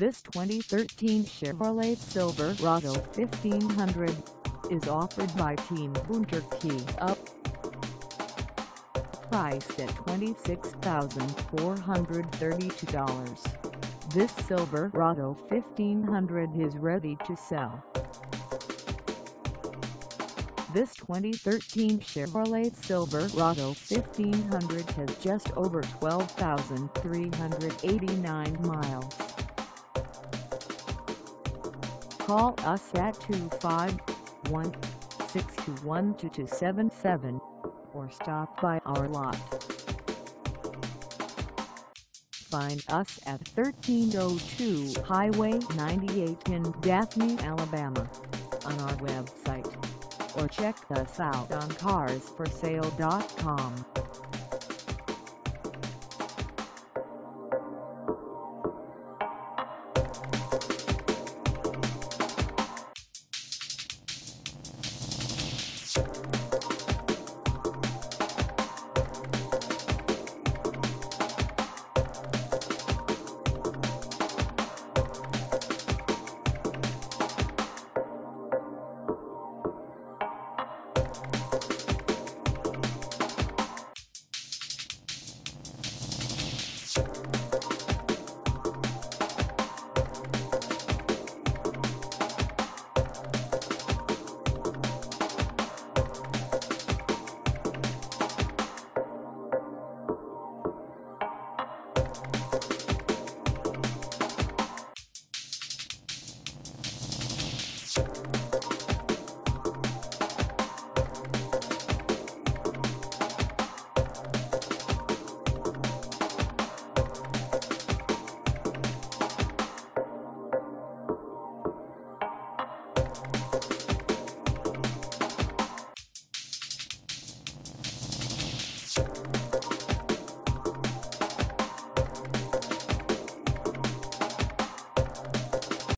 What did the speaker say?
This 2013 Chevrolet Silverado 1500 is offered by Team Gunther Up. Priced at $26,432. This Silverado 1500 is ready to sell. This 2013 Chevrolet Silverado 1500 has just over 12,389 miles. Call us at 251-621-2277 or stop by our lot. Find us at 1302 Highway 98 in Daphne, Alabama on our website or check us out on carsforsale.com. Thank